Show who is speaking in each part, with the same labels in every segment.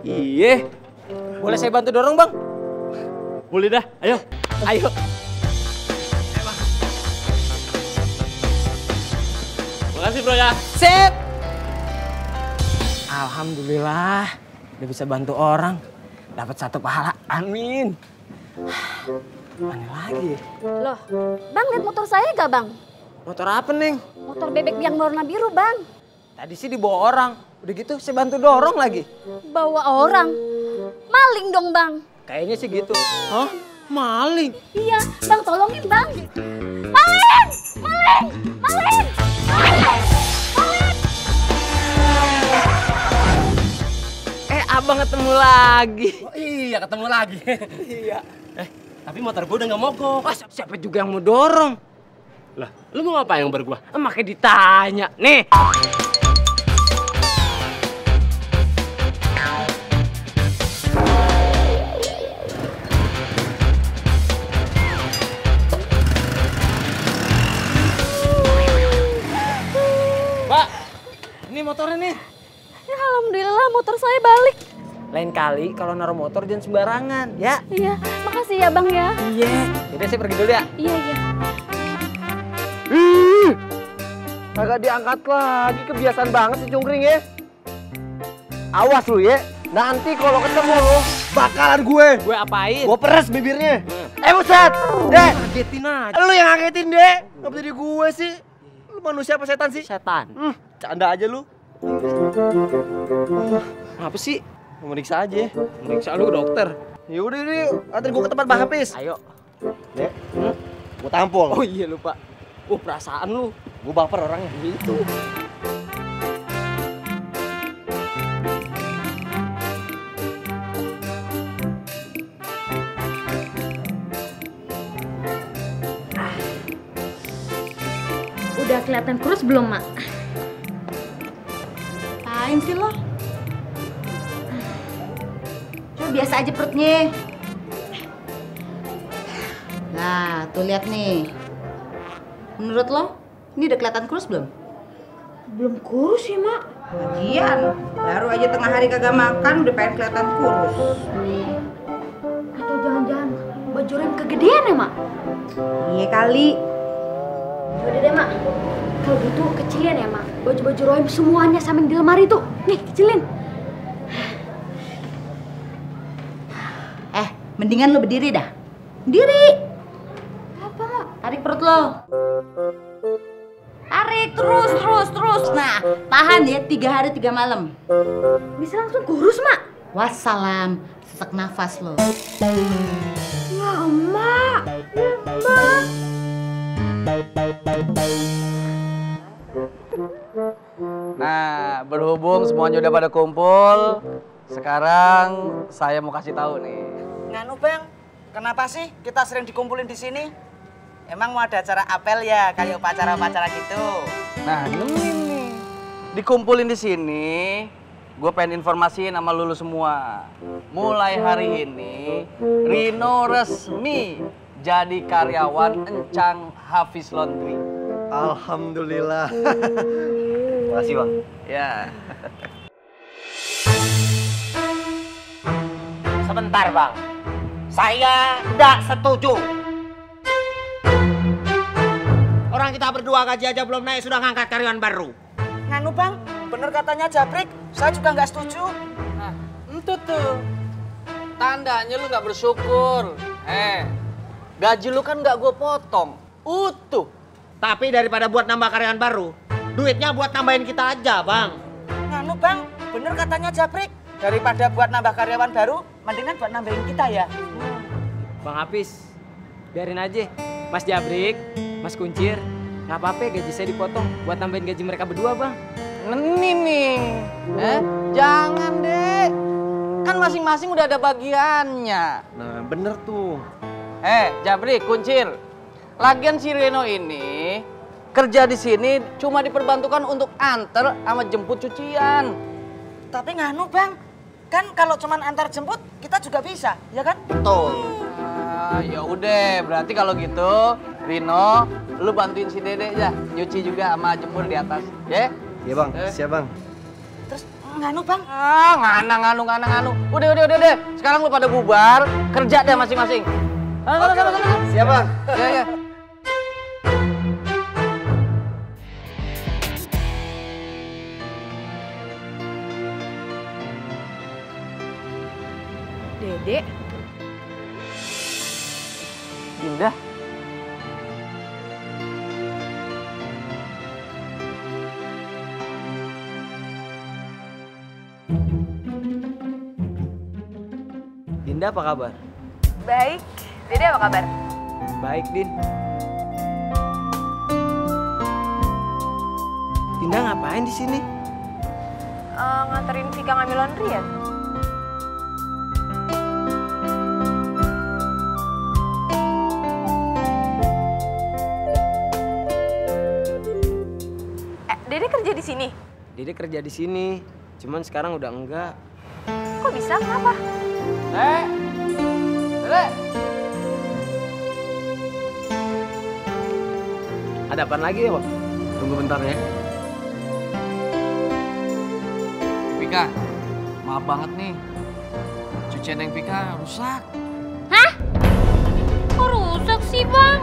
Speaker 1: Iya. Boleh saya bantu dorong, Bang? Boleh dah. Ayo. Ayo. Makasih, Bro ya.
Speaker 2: Sip. Alhamdulillah, udah bisa bantu orang. Dapat satu pahala. Amin. Mana lagi?
Speaker 3: Loh, Bang lihat motor saya gak Bang?
Speaker 2: Motor apa, Neng?
Speaker 3: Motor bebek yang warna biru Bang.
Speaker 2: Tadi sih dibawa orang. Udah gitu saya bantu dorong lagi.
Speaker 3: Bawa orang. Maling dong Bang.
Speaker 2: Kayaknya sih gitu. Hah? Maling?
Speaker 3: Iya, Bang tolongin Bang. Maling! Maling! Maling! Maling!
Speaker 2: Eh, abang ketemu lagi.
Speaker 1: Oh, iya, ketemu lagi.
Speaker 2: Iya.
Speaker 1: eh, tapi motor gue udah nggak mogok.
Speaker 2: Wah, siapa juga yang mau dorong?
Speaker 1: Lah, lu mau ngapain yang gua?
Speaker 2: Eh, Makanya ditanya. Nih. Ini motornya nih.
Speaker 3: Ya, Alhamdulillah motor saya balik.
Speaker 2: Lain kali kalau naruh motor jangan sembarangan, ya.
Speaker 3: Iya, makasih ya Bang ya.
Speaker 2: Iya. Yaudah saya pergi dulu ya.
Speaker 3: Iya, iya.
Speaker 4: Kagak diangkat lagi kebiasaan banget si cungkring ya. Awas lu ya. Nanti kalau ketemu lu bakalan gue.
Speaker 2: Gue apain?
Speaker 4: Gue peres bibirnya. Eh buset. Dek.
Speaker 2: Ngagetin aja.
Speaker 4: Lu yang ngagetin dek. Ngapa jadi gue sih? Lu manusia apa setan sih?
Speaker 2: Setan.
Speaker 4: Hmm, canda aja lu.
Speaker 2: Apa sih?
Speaker 4: Memeriksa aja.
Speaker 2: Meriksa lu ke dokter.
Speaker 4: Yaudah yuk, anterin gue ke tempat Bang Hafiz.
Speaker 2: Ayo.
Speaker 4: Dek. Gue tampol.
Speaker 2: Oh iya lupa. Oh perasaan lu.
Speaker 4: Gue baper orangnya.
Speaker 2: Gitu.
Speaker 3: Udah kelihatan kurus belum, Mak?
Speaker 5: Apain sih lo? Coba biasa aja perutnya. Nah, tuh lihat nih. Menurut lo, ini udah kelihatan kurus belum?
Speaker 3: Belum kurus ya, Mak.
Speaker 5: Lagian, baru aja tengah hari kagak makan udah pengen kelihatan kurus.
Speaker 3: Atau jangan-jangan baju rem kegedean ya, Mak?
Speaker 5: Iya kali.
Speaker 3: Udah deh, Mak. Kalau gitu kecilin ya, Mak. Baju-baju Roem semuanya sama yang di lemari tuh. Nih, kecilin.
Speaker 5: Eh, mendingan lo berdiri dah. Berdiri.
Speaker 3: Apa, Mak?
Speaker 5: Tarik perut lo. Tarik terus, terus, terus. Nah, tahan ya tiga hari tiga malam.
Speaker 3: Bisa langsung kurus, Mak?
Speaker 5: Wassalam, sesak nafas lo.
Speaker 6: Berhubung semuanya udah pada kumpul, sekarang saya mau kasih tahu nih.
Speaker 7: Nganu bang, kenapa sih kita sering dikumpulin di sini? Emang mau ada acara apel ya, kayak upacara-upacara gitu?
Speaker 6: Nah, ini nih. Dikumpulin di sini, gue pengen informasiin sama lulu semua. Mulai hari ini, Rino resmi jadi karyawan Encang Hafiz Laundry.
Speaker 4: Alhamdulillah. Makasih bang.
Speaker 6: Ya.
Speaker 7: Sebentar bang, saya tidak setuju. Orang kita berdua gaji aja belum naik sudah ngangkat karyawan baru. Nganu bang, bener katanya Jabrik, saya juga nggak setuju.
Speaker 6: Nah, itu tuh. Tandanya lu nggak bersyukur. Eh, gaji lu kan nggak gue potong. Utuh.
Speaker 7: Tapi daripada buat nambah karyawan baru, duitnya buat nambahin kita aja bang. Nganu bang, bener katanya Jabrik. Daripada buat nambah karyawan baru, mendingan buat nambahin kita ya.
Speaker 2: Bang Hafiz, biarin aja. Mas Jabrik, Mas Kuncir, nggak apa-apa gaji saya dipotong buat nambahin gaji mereka berdua, Bang.
Speaker 6: Ini nih. Eh, jangan deh. Kan masing-masing udah ada bagiannya.
Speaker 4: Nah bener tuh.
Speaker 6: Eh, Jabri, kuncir. Lagian si Reno ini kerja di sini cuma diperbantukan untuk antar sama jemput cucian.
Speaker 7: Tapi nganu bang, kan kalau cuman antar jemput kita juga bisa, ya kan?
Speaker 6: Betul. Ah, ya udah, berarti kalau gitu Rino, lu bantuin si Dede aja nyuci juga sama jemur di atas, ya?
Speaker 4: Iya bang,
Speaker 6: Eh.
Speaker 4: siap bang.
Speaker 7: Terus Nganu bang.
Speaker 6: Ah, ngana nganu ngana nganu. Udah udah udah deh. Sekarang lu pada bubar, kerja deh masing-masing. Sana sana sana.
Speaker 4: Siap bang.
Speaker 6: Ya ya.
Speaker 3: Dede,
Speaker 6: Indah.
Speaker 2: Dinda apa kabar?
Speaker 8: Baik. Dede apa kabar?
Speaker 2: Baik, Din. Dinda ngapain di sini?
Speaker 8: Eh, nganterin Vika ngambil laundry ya? Dede kerja di sini,
Speaker 2: cuman sekarang udah enggak.
Speaker 8: Kok bisa? Kenapa?
Speaker 6: Eh. Dede.
Speaker 2: Ada apa lagi ya, Pak? Tunggu bentar ya.
Speaker 6: Pika, maaf banget nih. Cucian yang Pika rusak.
Speaker 3: kok rusak sih bang?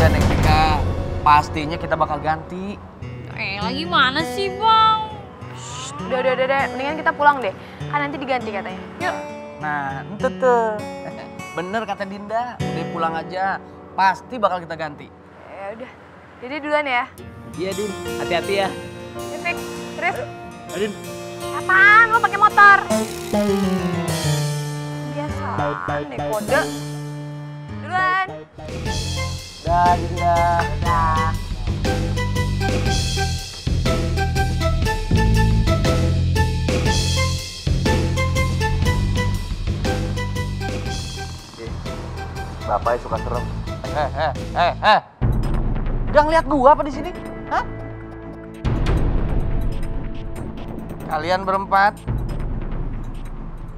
Speaker 6: Aja Neng Pika. Pastinya kita bakal ganti.
Speaker 3: Eh, lagi mana sih bang?
Speaker 8: Udah, udah, udah, udah. Mendingan kita pulang deh. Kan nanti diganti katanya. Yuk.
Speaker 6: Nah, itu tuh. Bener kata Dinda, udah pulang aja. Pasti bakal kita ganti.
Speaker 8: Ya udah. Dede duluan ya.
Speaker 2: Iya, Din. Hati-hati ya.
Speaker 8: Ya, Fik. Terus?
Speaker 1: Adin.
Speaker 8: Apaan? Lo pakai motor? Biasa. Nih kode. Duluan.
Speaker 6: Dah, Dinda.
Speaker 8: Dah.
Speaker 4: Bapaknya suka serem.
Speaker 6: Eh, eh, eh, eh. Gak ngeliat gua apa di sini? Hah? Kalian berempat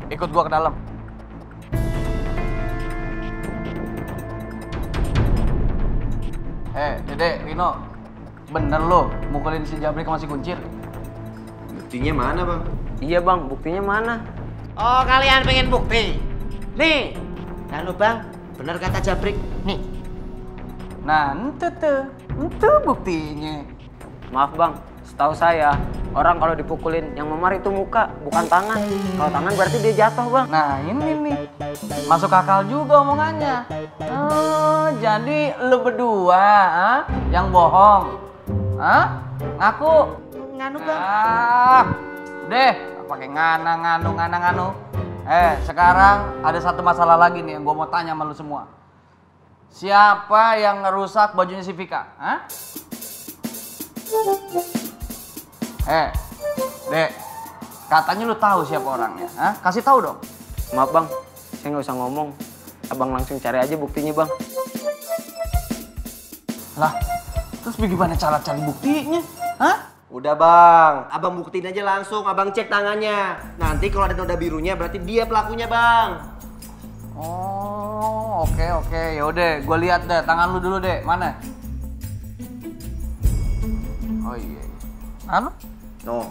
Speaker 6: ikut gua ke dalam. Eh, Dede, Rino, bener lo mukulin si Jabrik sama si Kuncir?
Speaker 4: Buktinya mana bang?
Speaker 2: Iya, Bang. Buktinya mana?
Speaker 7: Oh kalian pengen bukti? Nih. Nganu bang. Bener kata Jabrik. Nih.
Speaker 6: Nah, ente tuh, ente buktinya.
Speaker 2: Maaf, Bang. Setahu saya, orang kalau dipukulin yang memar itu muka, bukan tangan. Kalau tangan berarti dia jatuh, Bang.
Speaker 6: Nah, ini nih. Masuk akal juga omongannya. Oh, jadi lu berdua ah, yang bohong. Hah? Ngaku?
Speaker 7: Nganu bang.
Speaker 6: Ah, deh, pakai ngana nganu ngana nganu. Eh, sekarang ada satu masalah lagi nih yang gue mau tanya sama lu semua. Siapa yang ngerusak bajunya si Vika? Hah? Eh, dek, katanya lu tahu siapa orangnya? Hah? Kasih tahu dong.
Speaker 2: Maaf, Bang. Saya nggak usah ngomong. Abang langsung cari aja buktinya, Bang.
Speaker 6: Lah, terus bagaimana cara cari buktinya? Hah?
Speaker 4: Udah bang, abang buktiin aja langsung, abang cek tangannya. Nanti kalau ada noda birunya berarti dia pelakunya bang.
Speaker 6: Oh, oke oke. Ya udah, gue lihat deh tangan lu dulu deh. Mana? Oh iya. Anu?
Speaker 4: No.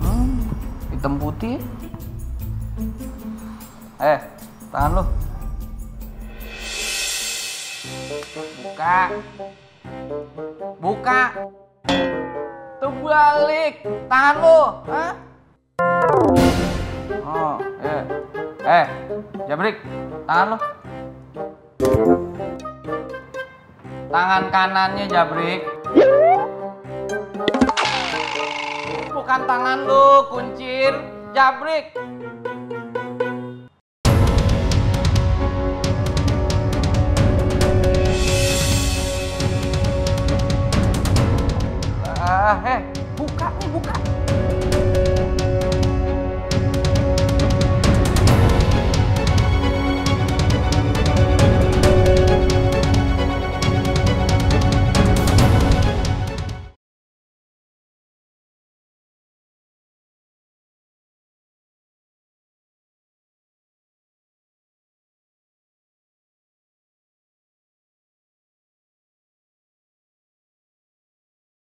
Speaker 6: Hmm, hitam putih. Eh, tangan lu. Buka. Buka. Terbalik. Tangan lu. Hah? Oh, eh. Eh, Jabrik, tangan lu. Tangan kanannya Jabrik. Bukan tangan lu, kuncir. Jabrik.